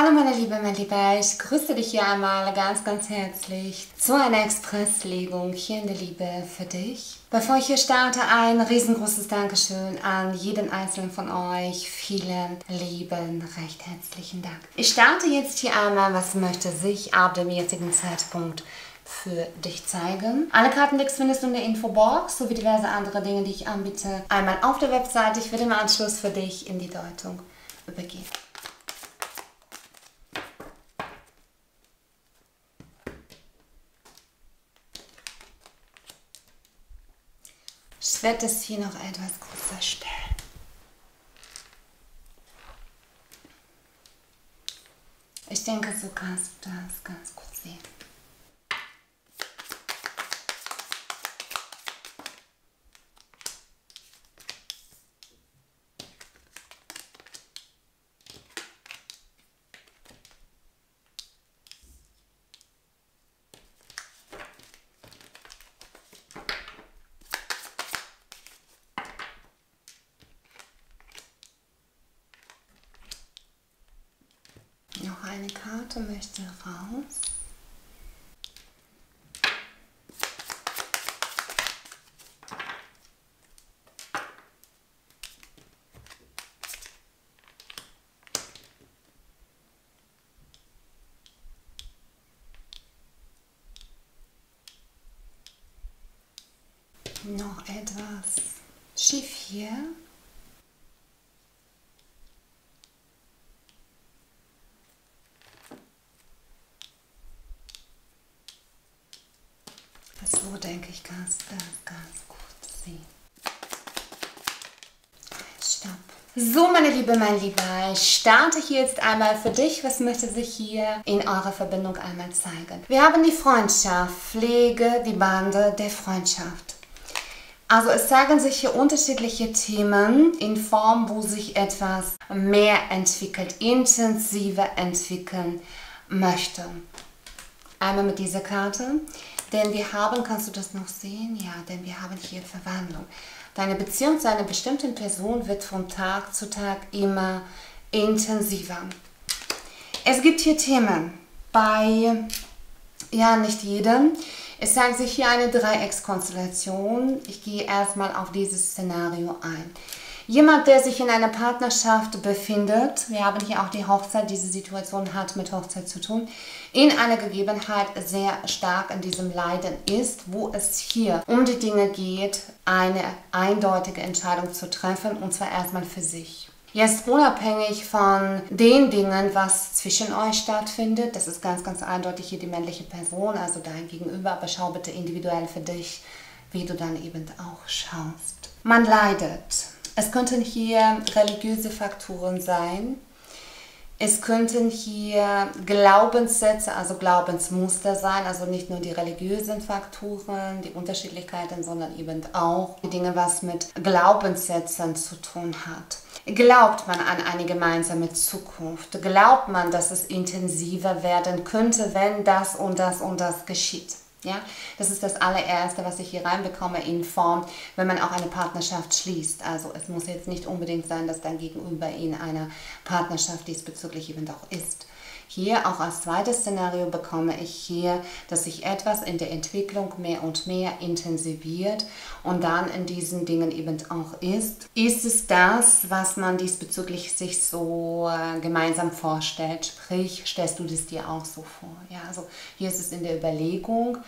Hallo meine Liebe, mein Lieber, ich grüße dich hier einmal ganz, ganz herzlich zu einer Expresslegung hier in der Liebe für dich. Bevor ich hier starte, ein riesengroßes Dankeschön an jeden einzelnen von euch. Vielen lieben, recht herzlichen Dank. Ich starte jetzt hier einmal, was möchte sich ab dem jetzigen Zeitpunkt für dich zeigen. Alle Kartenlecks findest du in der Infobox sowie diverse andere Dinge, die ich anbiete, einmal auf der Webseite. Ich werde im Anschluss für dich in die Deutung übergehen. Ich werde es hier noch etwas größer stellen. Ich denke, so kannst du das ganz gut sehen. Noch eine Karte möchte raus. Noch etwas schief hier. So du das ganz gut sehen. Stopp. So, meine Liebe, mein Lieber, ich starte hier jetzt einmal für dich. Was möchte sich hier in eurer Verbindung einmal zeigen? Wir haben die Freundschaft, Pflege, die Bande der Freundschaft. Also es zeigen sich hier unterschiedliche Themen in Form, wo sich etwas mehr entwickelt, intensiver entwickeln möchte. Einmal mit dieser Karte. Denn wir haben, kannst du das noch sehen? Ja, denn wir haben hier Verwandlung. Deine Beziehung zu einer bestimmten Person wird von Tag zu Tag immer intensiver. Es gibt hier Themen bei, ja, nicht jedem. Es zeigt sich hier eine Dreieckskonstellation. Ich gehe erstmal auf dieses Szenario ein. Jemand, der sich in einer Partnerschaft befindet, wir haben hier auch die Hochzeit, diese Situation hat mit Hochzeit zu tun, in einer Gegebenheit sehr stark in diesem Leiden ist, wo es hier um die Dinge geht, eine eindeutige Entscheidung zu treffen und zwar erstmal für sich. Jetzt unabhängig von den Dingen, was zwischen euch stattfindet, das ist ganz, ganz eindeutig hier die männliche Person, also dein Gegenüber, aber schau bitte individuell für dich, wie du dann eben auch schaust. Man leidet. Es könnten hier religiöse Faktoren sein. Es könnten hier Glaubenssätze, also Glaubensmuster sein, also nicht nur die religiösen Faktoren, die Unterschiedlichkeiten, sondern eben auch die Dinge, was mit Glaubenssätzen zu tun hat. Glaubt man an eine gemeinsame Zukunft? Glaubt man, dass es intensiver werden könnte, wenn das und das und das geschieht? Ja, das ist das allererste, was ich hier reinbekomme in Form, wenn man auch eine Partnerschaft schließt. Also es muss jetzt nicht unbedingt sein, dass dein Gegenüber in einer Partnerschaft diesbezüglich eben doch ist. Hier auch als zweites Szenario bekomme ich hier, dass sich etwas in der Entwicklung mehr und mehr intensiviert und dann in diesen Dingen eben auch ist. Ist es das, was man diesbezüglich sich so äh, gemeinsam vorstellt? Sprich, stellst du das dir auch so vor? Ja, also hier ist es in der Überlegung,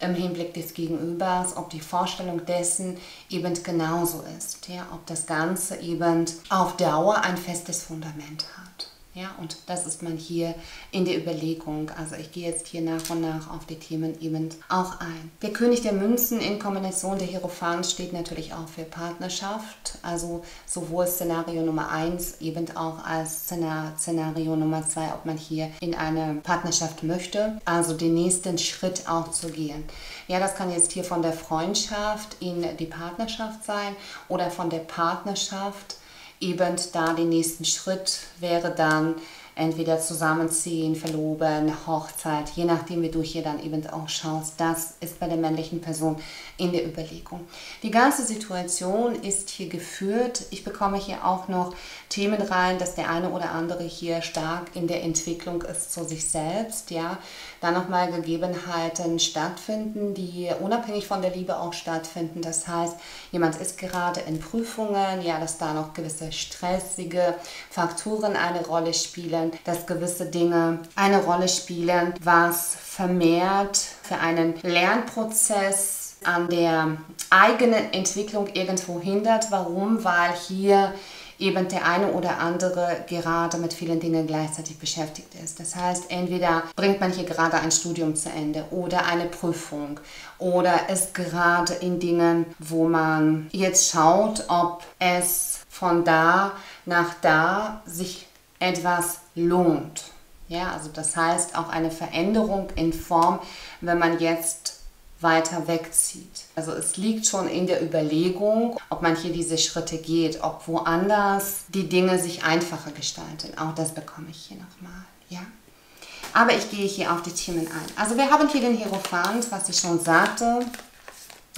im Hinblick des Gegenübers, ob die Vorstellung dessen eben genauso ist, ja, ob das Ganze eben auf Dauer ein festes Fundament hat. Ja, und das ist man hier in der Überlegung. Also ich gehe jetzt hier nach und nach auf die Themen eben auch ein. Der König der Münzen in Kombination der Hierophant steht natürlich auch für Partnerschaft. Also sowohl Szenario Nummer 1 eben auch als Szenario Nummer 2, ob man hier in eine Partnerschaft möchte. Also den nächsten Schritt auch zu gehen. Ja, das kann jetzt hier von der Freundschaft in die Partnerschaft sein oder von der Partnerschaft eben da den nächsten Schritt wäre dann entweder zusammenziehen, verloben, Hochzeit, je nachdem, wie du hier dann eben auch schaust. Das ist bei der männlichen Person in der Überlegung. Die ganze Situation ist hier geführt. Ich bekomme hier auch noch Themen rein, dass der eine oder andere hier stark in der Entwicklung ist zu sich selbst, ja. Da nochmal Gegebenheiten stattfinden, die unabhängig von der Liebe auch stattfinden. Das heißt, jemand ist gerade in Prüfungen, ja, dass da noch gewisse stressige Faktoren eine Rolle spielen, dass gewisse Dinge eine Rolle spielen, was vermehrt für einen Lernprozess an der eigenen Entwicklung irgendwo hindert. Warum? Weil hier eben der eine oder andere gerade mit vielen Dingen gleichzeitig beschäftigt ist. Das heißt, entweder bringt man hier gerade ein Studium zu Ende oder eine Prüfung oder ist gerade in Dingen, wo man jetzt schaut, ob es von da nach da sich etwas lohnt. Ja, also das heißt auch eine Veränderung in Form, wenn man jetzt weiter wegzieht. Also es liegt schon in der Überlegung, ob man hier diese Schritte geht, ob woanders die Dinge sich einfacher gestalten. Auch das bekomme ich hier nochmal. Ja? Aber ich gehe hier auf die Themen ein. Also wir haben hier den Hierophant, was ich schon sagte.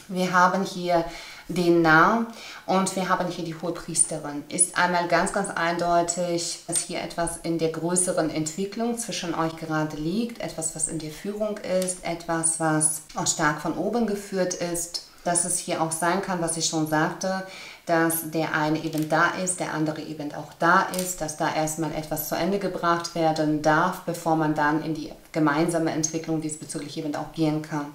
Wir haben hier den Narr und wir haben hier die Hohepriesterin. Ist einmal ganz, ganz eindeutig, dass hier etwas in der größeren Entwicklung zwischen euch gerade liegt, etwas, was in der Führung ist, etwas, was auch stark von oben geführt ist. Dass es hier auch sein kann, was ich schon sagte, dass der eine eben da ist, der andere eben auch da ist, dass da erstmal etwas zu Ende gebracht werden darf, bevor man dann in die gemeinsame Entwicklung diesbezüglich eben auch gehen kann.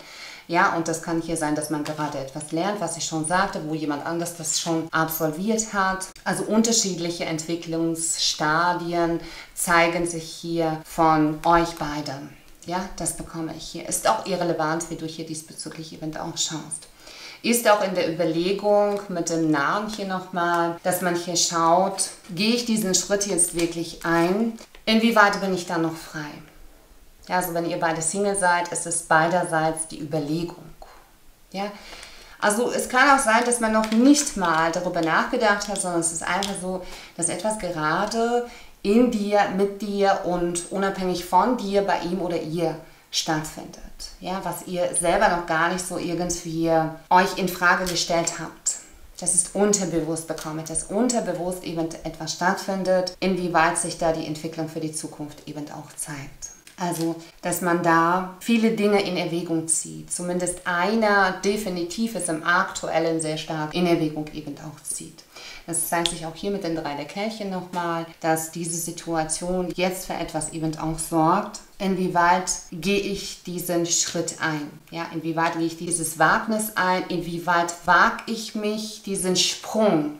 Ja, und das kann hier sein, dass man gerade etwas lernt, was ich schon sagte, wo jemand anders das schon absolviert hat. Also unterschiedliche Entwicklungsstadien zeigen sich hier von euch beiden. Ja, das bekomme ich hier. Ist auch irrelevant, wie du hier diesbezüglich eben auch schaust. Ist auch in der Überlegung mit dem Namen hier nochmal, dass man hier schaut, gehe ich diesen Schritt jetzt wirklich ein? Inwieweit bin ich da noch frei? Ja, also wenn ihr beide Single seid, ist es beiderseits die Überlegung. Ja, also es kann auch sein, dass man noch nicht mal darüber nachgedacht hat, sondern es ist einfach so, dass etwas gerade in dir, mit dir und unabhängig von dir, bei ihm oder ihr stattfindet. Ja, was ihr selber noch gar nicht so irgendwie euch in Frage gestellt habt. Das ist unterbewusst bekommen, dass unterbewusst eben etwas stattfindet, inwieweit sich da die Entwicklung für die Zukunft eben auch zeigt. Also, dass man da viele Dinge in Erwägung zieht. Zumindest einer definitiv ist im aktuellen sehr stark in Erwägung eben auch zieht. Das zeigt sich auch hier mit den drei der Kelche nochmal, dass diese Situation jetzt für etwas eben auch sorgt. Inwieweit gehe ich diesen Schritt ein? Ja, inwieweit gehe ich dieses Wagnis ein? Inwieweit wage ich mich, diesen Sprung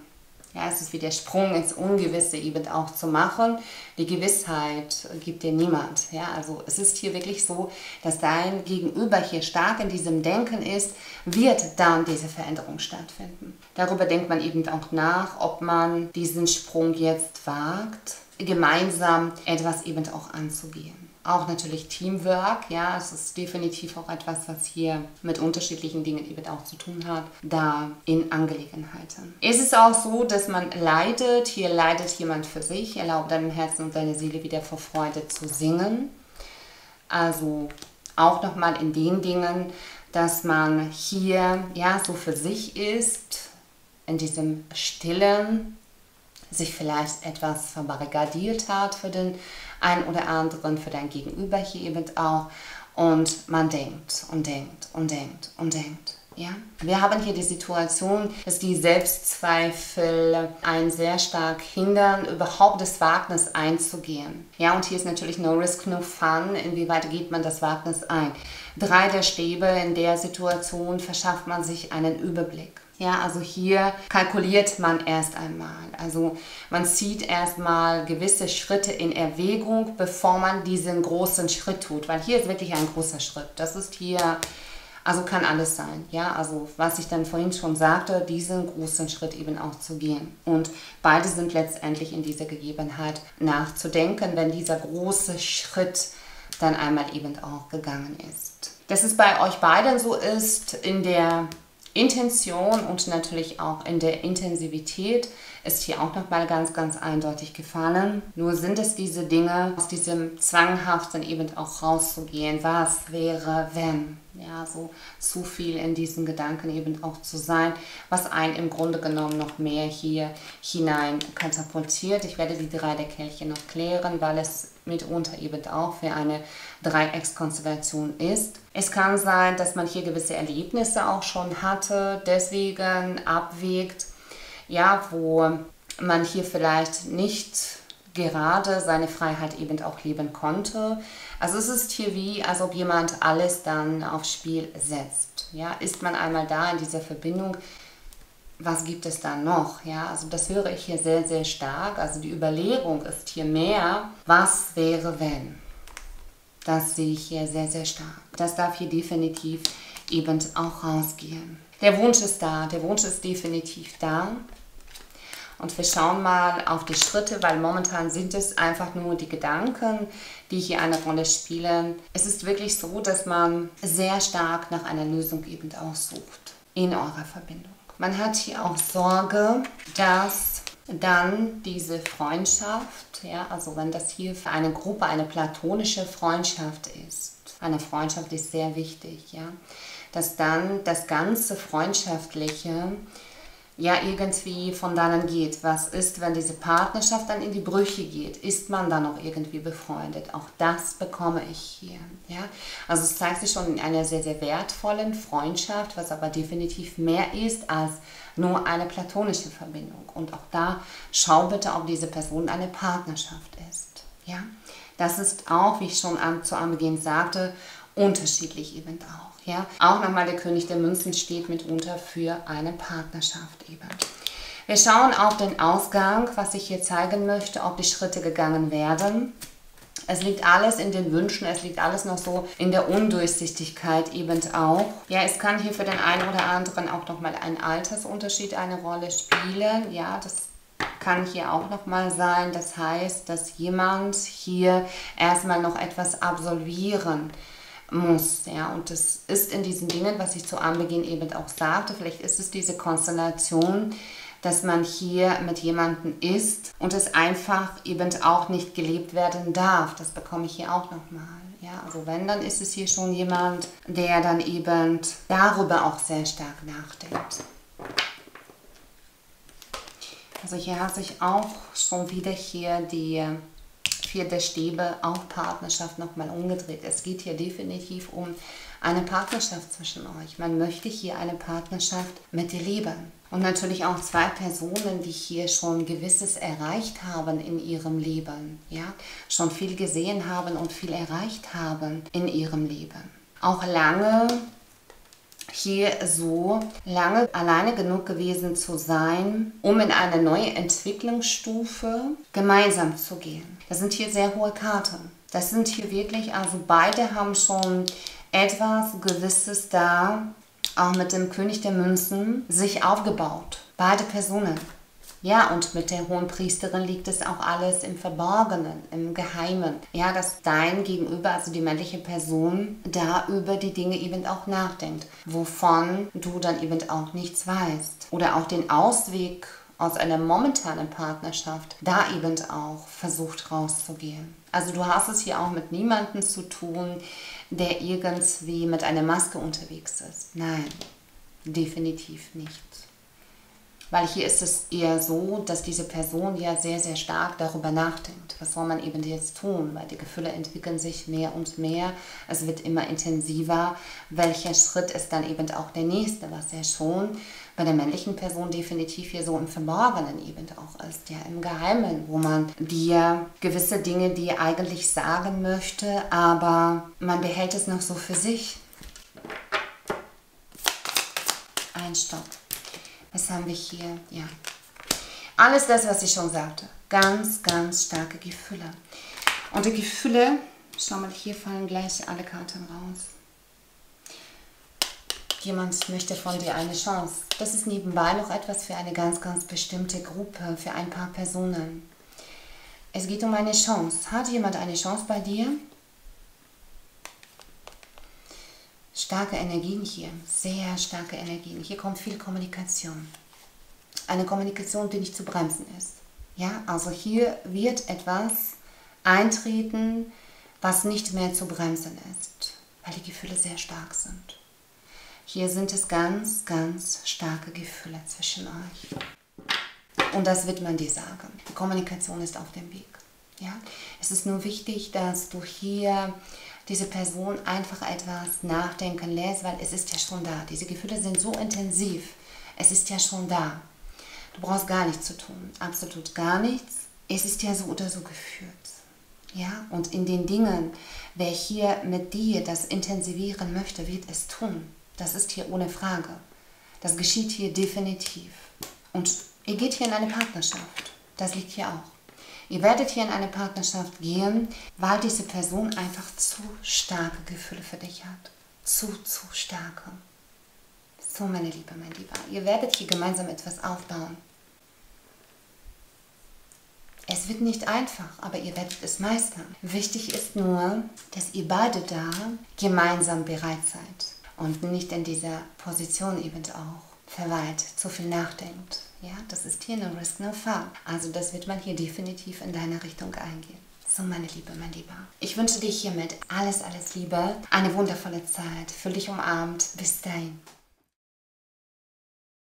ja, es ist wie der Sprung ins Ungewisse eben auch zu machen. Die Gewissheit gibt dir niemand. Ja, also es ist hier wirklich so, dass dein Gegenüber hier stark in diesem Denken ist, wird dann diese Veränderung stattfinden. Darüber denkt man eben auch nach, ob man diesen Sprung jetzt wagt, gemeinsam etwas eben auch anzugehen auch natürlich Teamwork, ja, es ist definitiv auch etwas, was hier mit unterschiedlichen Dingen eben auch zu tun hat, da in Angelegenheiten. Es ist auch so, dass man leidet, hier leidet jemand für sich, erlaubt deinem Herzen und deiner Seele wieder vor Freude zu singen. Also auch nochmal in den Dingen, dass man hier ja so für sich ist, in diesem stillen, sich vielleicht etwas verbarrikadiert hat für den einen oder anderen, für dein Gegenüber hier eben auch. Und man denkt und denkt und denkt und denkt. Ja? Wir haben hier die Situation, dass die Selbstzweifel einen sehr stark hindern, überhaupt das Wagnis einzugehen. Ja, und hier ist natürlich no risk, no fun. Inwieweit geht man das Wagnis ein? Drei der Stäbe in der Situation verschafft man sich einen Überblick. Ja, also hier kalkuliert man erst einmal. Also man zieht erstmal gewisse Schritte in Erwägung, bevor man diesen großen Schritt tut. Weil hier ist wirklich ein großer Schritt. Das ist hier, also kann alles sein. Ja, also was ich dann vorhin schon sagte, diesen großen Schritt eben auch zu gehen. Und beide sind letztendlich in dieser Gegebenheit nachzudenken, wenn dieser große Schritt dann einmal eben auch gegangen ist. Dass es bei euch beiden so ist, in der Intention und natürlich auch in der Intensivität ist hier auch nochmal ganz, ganz eindeutig gefallen. Nur sind es diese Dinge, aus diesem Zwanghaften eben auch rauszugehen. Was wäre, wenn? Ja, so zu viel in diesen Gedanken eben auch zu sein, was einen im Grunde genommen noch mehr hier hinein katapultiert. Ich werde die drei der Kelche noch klären, weil es mitunter eben auch für eine Dreieckskonstellation ist. Es kann sein, dass man hier gewisse Erlebnisse auch schon hatte, deswegen abwägt, ja, wo man hier vielleicht nicht gerade seine Freiheit eben auch leben konnte. Also es ist hier wie, als ob jemand alles dann aufs Spiel setzt. Ja, ist man einmal da in dieser Verbindung, was gibt es da noch? Ja, also das höre ich hier sehr, sehr stark. Also die Überlegung ist hier mehr, was wäre wenn? Das sehe ich hier sehr, sehr stark. Das darf hier definitiv eben auch rausgehen. Der Wunsch ist da, der Wunsch ist definitiv da. Und wir schauen mal auf die Schritte, weil momentan sind es einfach nur die Gedanken, die hier eine Rolle spielen. Es ist wirklich so, dass man sehr stark nach einer Lösung eben auch sucht in eurer Verbindung. Man hat hier auch Sorge, dass dann diese Freundschaft, ja, also wenn das hier für eine Gruppe eine platonische Freundschaft ist, eine Freundschaft ist sehr wichtig, ja, dass dann das ganze Freundschaftliche ja irgendwie von dannen geht. Was ist, wenn diese Partnerschaft dann in die Brüche geht? Ist man dann noch irgendwie befreundet? Auch das bekomme ich hier. Ja? Also es zeigt sich schon in einer sehr, sehr wertvollen Freundschaft, was aber definitiv mehr ist als nur eine platonische Verbindung. Und auch da schau bitte, ob diese Person eine Partnerschaft ist. Ja? Das ist auch, wie ich schon am, zu Anbeginn sagte, unterschiedlich eben auch. Ja? Auch nochmal der König der Münzen steht mitunter für eine Partnerschaft eben. Wir schauen auf den Ausgang, was ich hier zeigen möchte, ob die Schritte gegangen werden. Es liegt alles in den Wünschen, es liegt alles noch so in der Undurchsichtigkeit eben auch. Ja, es kann hier für den einen oder anderen auch nochmal ein Altersunterschied eine Rolle spielen. Ja, das kann hier auch nochmal sein. Das heißt, dass jemand hier erstmal noch etwas absolvieren muss. Ja? Und das ist in diesen Dingen, was ich zu Anbeginn eben auch sagte, vielleicht ist es diese Konstellation, dass man hier mit jemandem ist und es einfach eben auch nicht gelebt werden darf. Das bekomme ich hier auch nochmal. Ja, also wenn, dann ist es hier schon jemand, der dann eben darüber auch sehr stark nachdenkt. Also hier hat sich auch schon wieder hier die vierte Stäbe auch Partnerschaft nochmal umgedreht. Es geht hier definitiv um eine Partnerschaft zwischen euch. Man möchte hier eine Partnerschaft mit dir leben. Und natürlich auch zwei Personen, die hier schon Gewisses erreicht haben in ihrem Leben. Ja? Schon viel gesehen haben und viel erreicht haben in ihrem Leben. Auch lange hier so lange alleine genug gewesen zu sein, um in eine neue Entwicklungsstufe gemeinsam zu gehen. Das sind hier sehr hohe Karten. Das sind hier wirklich, also beide haben schon etwas Gewisses da, auch mit dem König der Münzen, sich aufgebaut. Beide Personen. Ja, und mit der hohen Priesterin liegt es auch alles im Verborgenen, im Geheimen. Ja, dass dein Gegenüber, also die männliche Person, da über die Dinge eben auch nachdenkt, wovon du dann eben auch nichts weißt. Oder auch den Ausweg aus einer momentanen Partnerschaft da eben auch versucht rauszugehen. Also du hast es hier auch mit niemandem zu tun, der irgendwie mit einer Maske unterwegs ist. Nein, definitiv nicht. Weil hier ist es eher so, dass diese Person ja sehr, sehr stark darüber nachdenkt. Was soll man eben jetzt tun? Weil die Gefühle entwickeln sich mehr und mehr. Es wird immer intensiver. Welcher Schritt ist dann eben auch der nächste? Was ja schon bei der männlichen Person definitiv hier so im Verborgenen eben auch ist. Ja, im Geheimen, wo man dir gewisse Dinge, die eigentlich sagen möchte, aber man behält es noch so für sich. Ein Stopp. Was haben wir hier? Ja. Alles das, was ich schon sagte. Ganz, ganz starke Gefühle. Und die Gefühle, schau mal, hier fallen gleich alle Karten raus. Jemand möchte von dir eine Chance. Das ist nebenbei noch etwas für eine ganz, ganz bestimmte Gruppe, für ein paar Personen. Es geht um eine Chance. Hat jemand eine Chance bei dir? Starke Energien hier, sehr starke Energien. Hier kommt viel Kommunikation. Eine Kommunikation, die nicht zu bremsen ist. Ja, also hier wird etwas eintreten, was nicht mehr zu bremsen ist, weil die Gefühle sehr stark sind. Hier sind es ganz, ganz starke Gefühle zwischen euch. Und das wird man dir sagen. Die Kommunikation ist auf dem Weg. Ja? Es ist nur wichtig, dass du hier diese Person einfach etwas nachdenken lässt, weil es ist ja schon da. Diese Gefühle sind so intensiv. Es ist ja schon da. Du brauchst gar nichts zu tun. Absolut gar nichts. Es ist ja so oder so geführt. Ja, und in den Dingen, wer hier mit dir das intensivieren möchte, wird es tun. Das ist hier ohne Frage. Das geschieht hier definitiv. Und ihr geht hier in eine Partnerschaft. Das liegt hier auch. Ihr werdet hier in eine Partnerschaft gehen, weil diese Person einfach zu starke Gefühle für dich hat. Zu, zu starke. So, meine Liebe, mein Lieber. Ihr werdet hier gemeinsam etwas aufbauen. Es wird nicht einfach, aber ihr werdet es meistern. Wichtig ist nur, dass ihr beide da gemeinsam bereit seid und nicht in dieser Position eben auch verweilt, zu viel nachdenkt. Ja, das ist hier no risk, no fun. Also das wird man hier definitiv in deine Richtung eingehen. So, meine Liebe, mein Lieber. Ich wünsche dir hiermit alles, alles Liebe, eine wundervolle Zeit, für dich umarmt. Bis dahin.